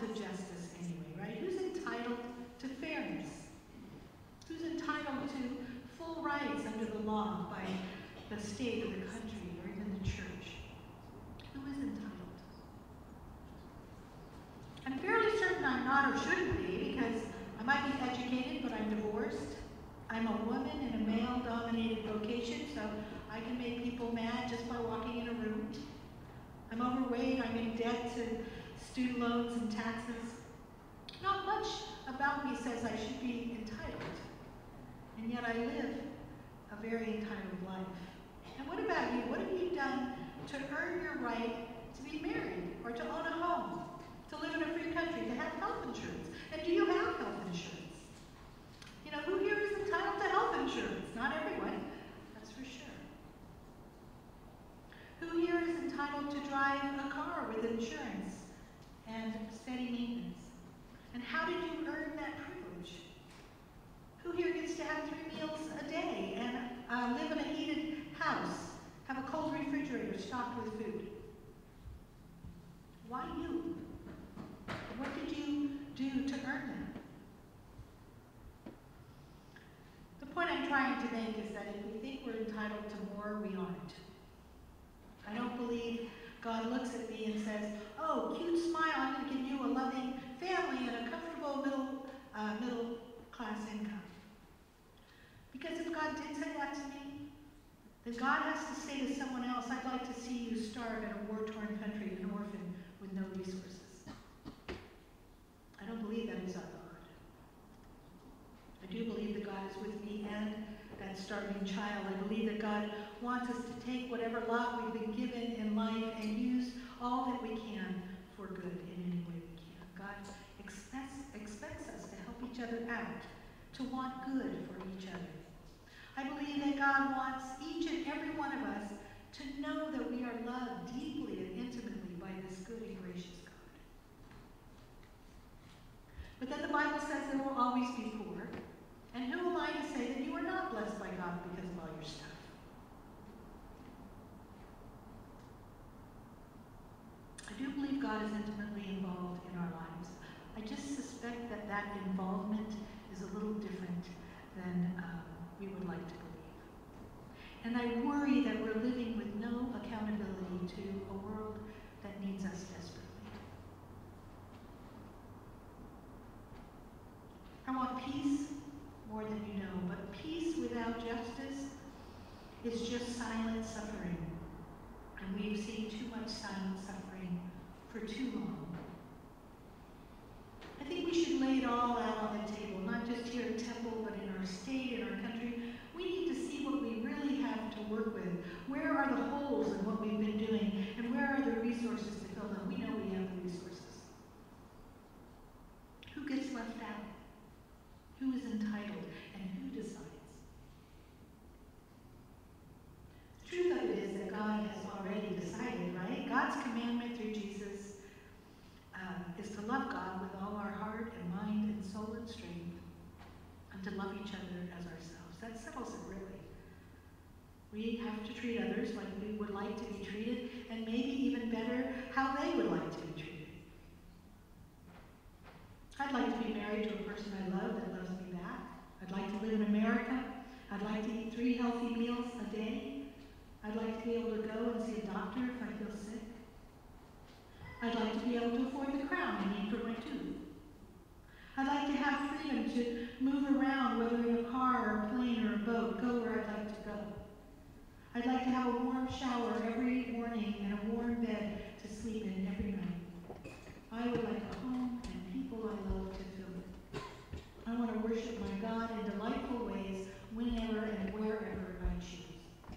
to justice anyway, right? Who's entitled to fairness? Who's entitled to full rights under the law by the state or the country or even the church? Who is entitled? I'm fairly certain I'm not or shouldn't be because I might be educated, but I'm divorced. I'm a woman in a male-dominated vocation, so I can make people mad just by walking in a room. I'm overweight, I'm in debt to student loans and taxes. Not much about me says I should be entitled, and yet I live a very entitled life. And what about you? What have you done to earn your right to be married, or to own a home, to live in a free country, to have health insurance? And do you have health insurance? You know, who here is entitled to health insurance? Not everyone. That's for sure. Who here is entitled to drive a car with insurance and steady maintenance? And how did you earn that privilege? Who here gets to have three meals a day and uh, live in a heated house, have a cold refrigerator stocked with food? Why you? What did you do to earn that? The point I'm trying to make is that if we think we're entitled to more, we aren't. I don't believe God looks at me and says, oh, cute smile, to give you a loving family and a comfortable middle, uh, middle class income. Because if God did say that to me, then God has to say to someone else, I'd like to see you starve in a war-torn country, an orphan with no resources. I don't believe that is our God. I do believe that God is with me and that starving child. I believe that God wants us to take whatever lot we've been given in life and use all that we can for good in any way we can. God expects, expects us to help each other out, to want good for each other. I believe that God wants each and every one of us to know that we are loved deeply and intimately by this good and gracious God. But then the Bible says there will always be poor. And who am I to say that you are not blessed by God because of all your stuff? I do believe God is intimately involved in our lives. I just suspect that that involvement is a little different than um, we would like to believe. And I worry that we're living with no accountability to a world that needs us desperately. I want peace more than you know. But peace without justice is just silent suffering. And we've seen too much silent suffering for too long. I think we should lay all out on the table, not just here at Temple, but in our state, in our country. We need to see what we really have to work with. Where are the holes in what we've been doing, and where are the resources to fill them? We know we have the resources. Who gets left out? Who is entitled and who decides? The truth of it is that God has already decided, right? God's commandment through Jesus um, is to love God with all our heart and mind and soul and strength and to love each other as ourselves. That settles it, really. We have to treat others like we would like to be treated, and maybe even better, how they would like to be treated. I'd like to be married to a person I love that loves me back. I'd like to live in America. I'd like to eat three healthy meals a day. I'd like to be able to go and see a doctor if I feel sick. I'd like to be able to afford the crown I need for my tooth. I'd like to have freedom to move around, whether in a car or a plane or a boat, go where I'd like to go. I'd like to have a warm shower every morning and a warm bed to sleep in every night. I would like a home and people I love to fill it. I want to worship my God in delightful ways whenever and wherever I choose.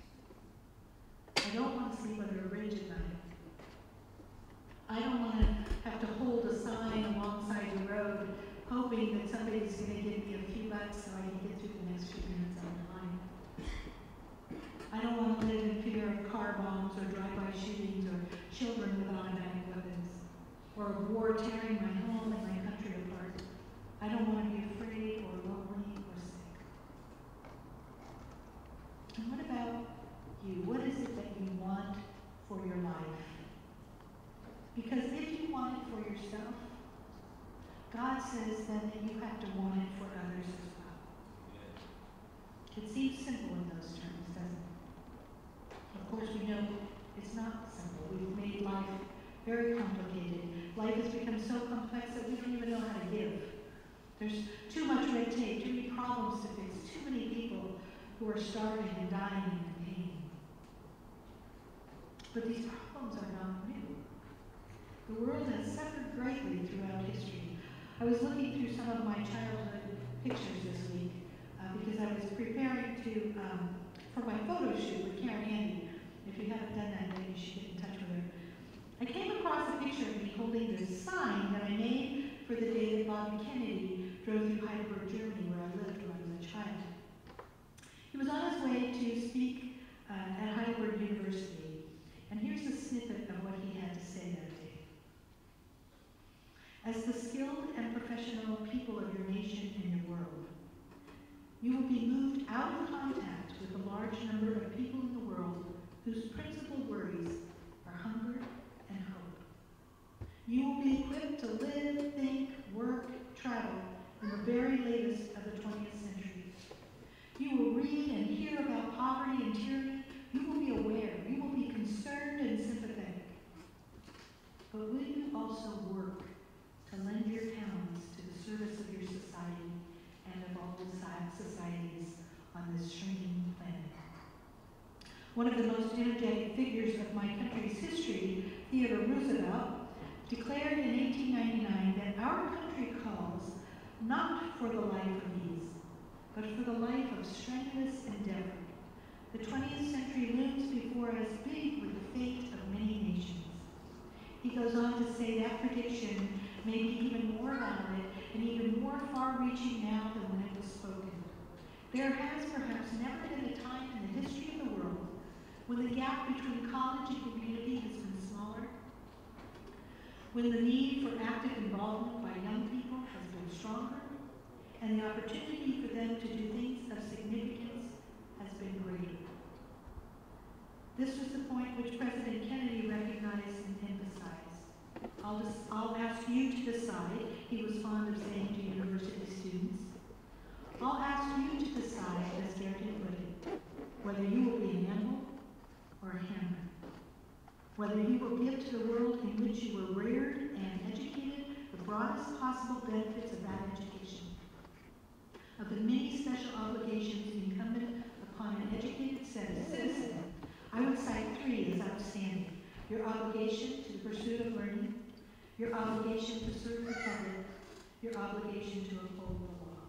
I don't want to sleep under a bridge at night. I don't want to have to hold a sign alongside the road hoping that somebody's going to give me a few bucks so I can get through the next few minutes on the line. I don't want to live in fear of car bombs or drive-by shootings or children with automatic weapons or war tearing my home and my country apart. God says then that you have to want it for others as well. It seems simple in those terms, doesn't it? Of course, we know it's not simple. We've made life very complicated. Life has become so complex that we don't even know how to give. There's too much red tape, too many problems to fix, too many people who are starving and dying in pain. But these problems are not new. The world has suffered greatly throughout history. I was looking through some of my childhood pictures this week uh, because I was preparing to um, for my photo shoot with Karen Handy. If you haven't done that, maybe you should get in touch with her. I came across a picture of me holding this sign that I made for the day that Bobby Kennedy drove through Heidelberg, Germany, where I lived when I was a child. He was on his way to speak uh, at Heidelberg University, and here's a snippet of what he had to say that day. As the skilled and professional people of your nation and your world, you will be moved out of contact with a large number of people in the world whose principal worries are hunger and hope. You will be equipped to live, think, work, travel in the very latest of the 20th century. You will read and hear about poverty and tyranny. You will be aware. You will be concerned and sympathetic. But will you also work to lend your talents to the service of your society and of all societies on this shrinking planet? One of the most energetic figures of my country's history, Theodore Roosevelt, declared in 1899 that our country calls not for the life of ease, but for the life of strenuous endeavor. The 20th century looms before us big with the fate of many nations. He goes on to say that prediction may be even more valid and even more far-reaching now than when it was spoken. There has perhaps never been a time in the history of the world when the gap between college and community has when the need for active involvement by young people has been stronger, and the opportunity for them to do things of significance has been greater. This was the point which President Kennedy recognized and emphasized. I'll, just, I'll ask you to decide, he was fond of saying to university students, I'll ask you to decide, as Goethe put it, whether you will be an animal or a hammer. Whether you will give to the world in which you were reared and educated the broadest possible benefits of that education. Of the many special obligations incumbent upon an educated citizen, I would cite three as outstanding. Your obligation to the pursuit of learning, your obligation to serve the public, your obligation to uphold the law.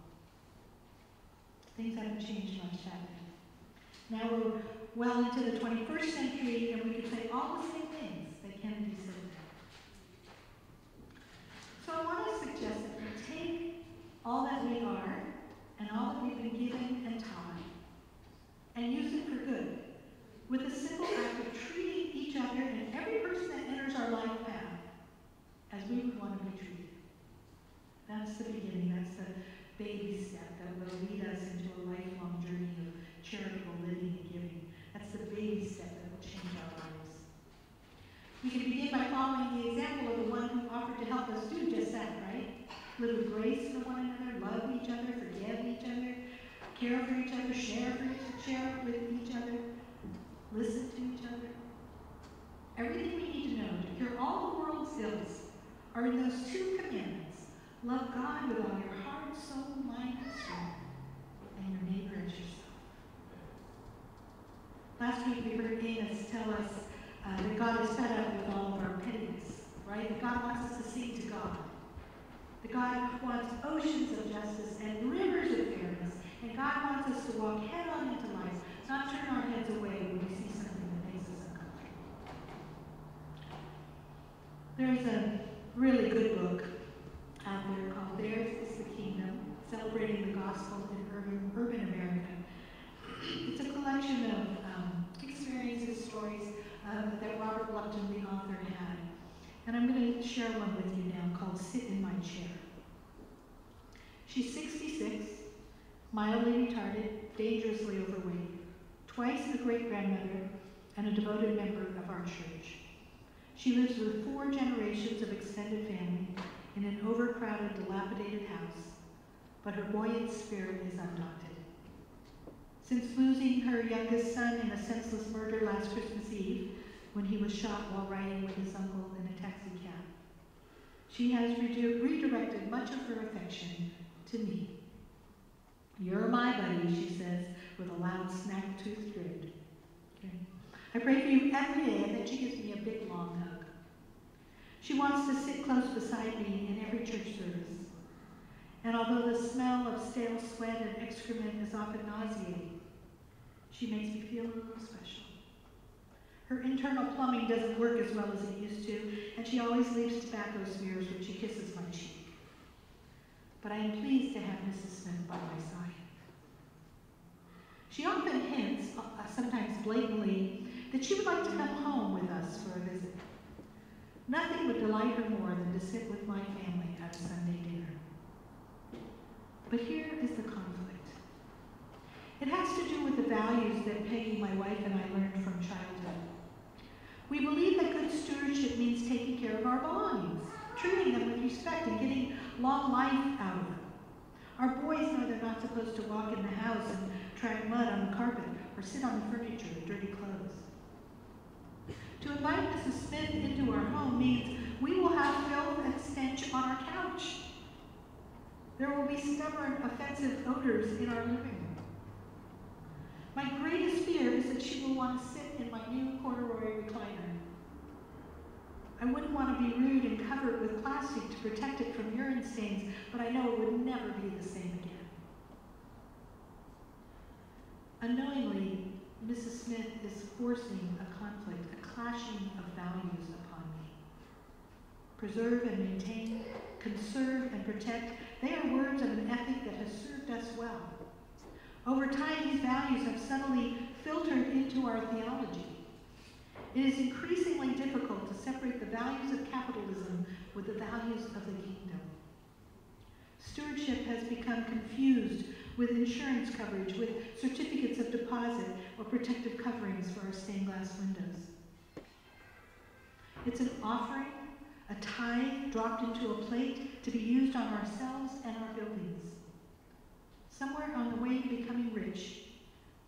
Things haven't changed much, have they? Now we're well into the 21st century, and we can say all the same things that Kennedy said So I want to suggest that we take all that we are and all that we've been given and taught and use it for good with a simple act of treating each other and every person that enters our life path as we would want to be treated. That's the beginning. That's the baby step that will lead us into a lifelong journey of charitable living and giving. That's the baby step that will change our lives. We can begin by following the example of the one who offered to help us do just that, right? With grace for one another, love each other, forgive each other, care for each other, share, each, share with each other, listen to each other. Everything we need to know to cure all the world's ills are in those two commandments. Love God with all your heart, soul, mind, and strength, and your neighbor as yourself. Last week we heard Amos tell us uh, that God is fed up with all of our pettiness, right? That God wants us to sing to God. That God wants oceans of justice and rivers of fairness. And God wants us to walk head on into life, not turn our heads away when we see something that makes us uncomfortable. There's a really good book out there called Theirs is the Kingdom, celebrating the gospel in urban, urban America. It's a collection of um, experiences, stories um, that Robert Lupton, the author, had. And I'm going to share one with you now called Sit in My Chair. She's 66, mildly retarded, dangerously overweight, twice a great grandmother, and a devoted member of our church. She lives with four generations of extended family in an overcrowded dilapidated house, but her buoyant spirit is undaunted. Since losing her youngest son in a senseless murder last Christmas Eve, when he was shot while riding with his uncle in a taxi cab, she has redirected much of her affection to me. You're my buddy, she says, with a loud snap-toothed grin. I pray for you every day, and then she gives me a big, long hug. She wants to sit close beside me in every church service. And although the smell of stale sweat and excrement is often nauseating, she makes me feel a little special. Her internal plumbing doesn't work as well as it used to, and she always leaves tobacco smears when she kisses my cheek. But I am pleased to have Mrs. Smith by my side. She often hints, uh, sometimes blatantly, that she would like to come home with us for a visit. Nothing would delight her more than to sit with my family at a Sunday dinner. But here is the conflict. It has to do with the values that Peggy, my wife, and I learned from childhood. We believe that good stewardship means taking care of our belongings, treating them with respect, and getting long life out of them. Our boys know they're not supposed to walk in the house and track mud on the carpet or sit on the furniture in dirty clothes. To invite Mrs. Smith into our home means we will have filth and stench on our couch. There will be stubborn, offensive odors in our living room. My greatest fear is that she will want to sit in my new corduroy recliner. I wouldn't want to be rude and cover it with plastic to protect it from urine stains, but I know it would never be the same again. Unknowingly, Mrs. Smith is forcing a conflict, a clashing of values upon me. Preserve and maintain, conserve and protect, they are words of an ethic that has served us well. Over time, these values have subtly filtered into our theology. It is increasingly difficult to separate the values of capitalism with the values of the kingdom. Stewardship has become confused with insurance coverage, with certificates of deposit, or protective coverings for our stained glass windows. It's an offering, a tithe dropped into a plate to be used on ourselves and our buildings. Somewhere on the way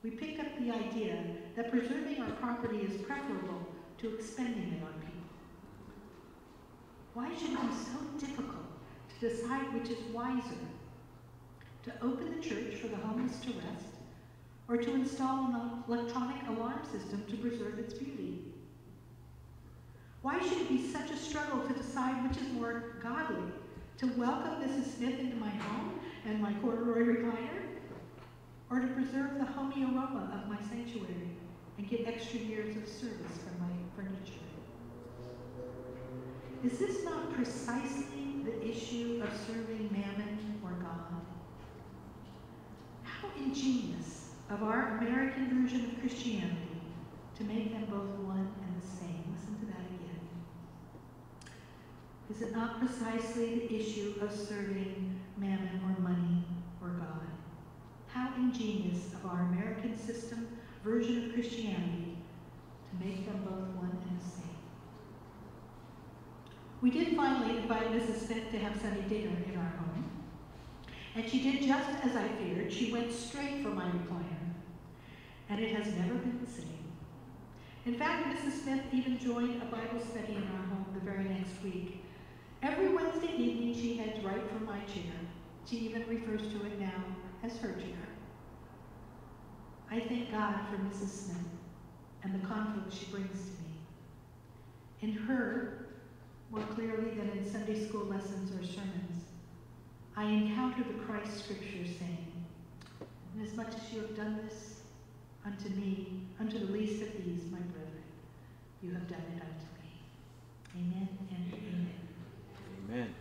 we pick up the idea that preserving our property is preferable to expending it on people. Why should it be so difficult to decide which is wiser? To open the church for the homeless to rest, or to install an electronic alarm system to preserve its beauty? Why should it be such a struggle to decide which is more godly? To welcome Mrs. Smith into my home and my corduroy recliner? Preserve the homey aroma of my sanctuary and get extra years of service from my furniture? Is this not precisely the issue of serving mammon or God? How ingenious of our American version of Christianity to make them both one and the same. Listen to that again. Is it not precisely the issue of serving mammon or money? How ingenious of our American system version of Christianity to make them both one and the same. We did finally invite Mrs. Smith to have Sunday dinner in our home. And she did just as I feared. She went straight for my recliner. And it has never been the same. In fact, Mrs. Smith even joined a Bible study in our home the very next week. Every Wednesday evening, she heads right for my chair. She even refers to it now as her chair. I thank God for Mrs. Smith and the conflict she brings to me. In her, more clearly than in Sunday school lessons or sermons, I encounter the Christ scripture saying, Inasmuch as you have done this unto me, unto the least of these, my brethren, you have done it unto me. Amen and amen. Amen.